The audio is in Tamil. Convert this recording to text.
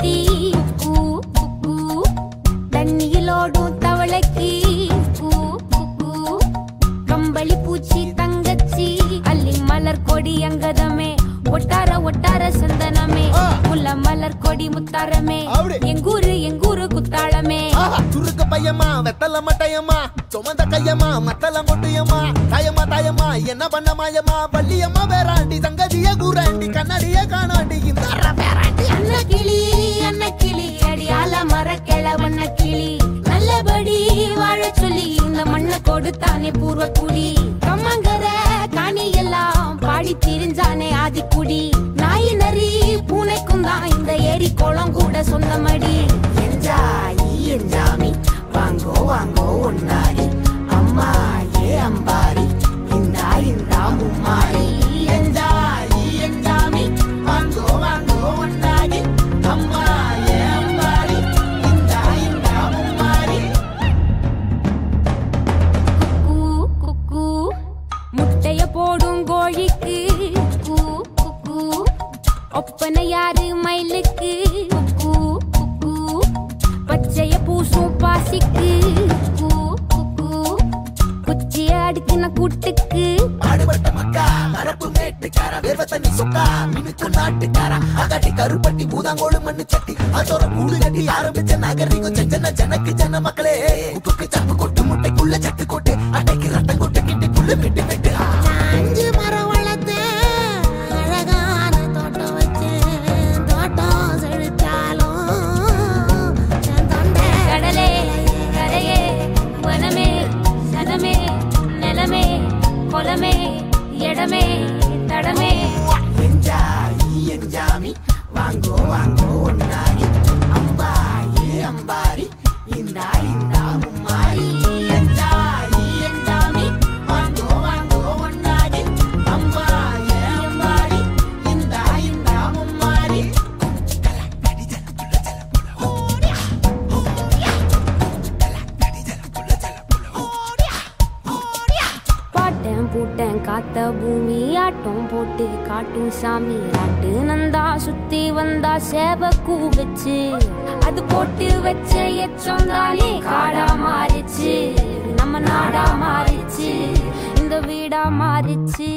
தவளைக்கு கூ கூ தண்ணியிலோடும் தவளைக்கு கூ கூ கம்பளி பூச்சி தங்கச்சி அள்ளி மலர் கொடி அங்கதமே ஒட்டார ஒட்டார சந்தனமே. முல்ல மலர் கொடி முத்தாரமே. எங்கூரு எங்கூரு குத்தாளமே. சுருக்க பையமா வெத்தல மட்டையம்மா சுமந்த கையம்மா மத்தல மொட்டையம்மா தாயம்மா தாயம்மா என்ன பண்ண மாயம்மா வள்ளியம்மா வேறாண்டி தங்க மண்ணை கொடுத்தானே பூர்வ குடி கோழிக்கு கூ கூ ஒப்பனை யாரு மயிலுக்கு கூ கூ பச்சைய பூசும் பாசிக்கு கூ கூ குச்சிய அடுக்கின கூட்டுக்கு ஆடுபட்ட மக்கா மரப்பு மேட்டுக்கார வேர்வ தண்ணி சொக்கா மினுக்கு நாட்டுக்கார அகட்டி கருப்பட்டி பூதாங்கோடு மண்ணு சட்டி. அதோட கூடு கட்டி ஆரம்பிச்ச நாகரிகம் செஞ்சன ஜனக்கு ஜன மக்களே. உப்புக்கு சப்பு கொட்டு முட்டைக்குள்ள சட்டு கொட்டு. அட்டைக்கு ரத்தம் கொட்டு கிட்டி புல்லு வெட்டு கொலமே இடமே தடமே. என் ஜாமி என் ஜாமி வாங்கோ வாங்கோ ஒன்னாரி பூட்டேன் காத்த பூமி ஆட்டம் போட்டு காட்டும் சாமி ஆட்டு நந்தா சுத்தி வந்தா சேவ கூ வச்சு. அது போட்டு வச்ச எச்சம் தானே காடா மாறிச்சு. நம்ம நாடா மாறிச்சு. இந்த வீடா மாறிச்சு.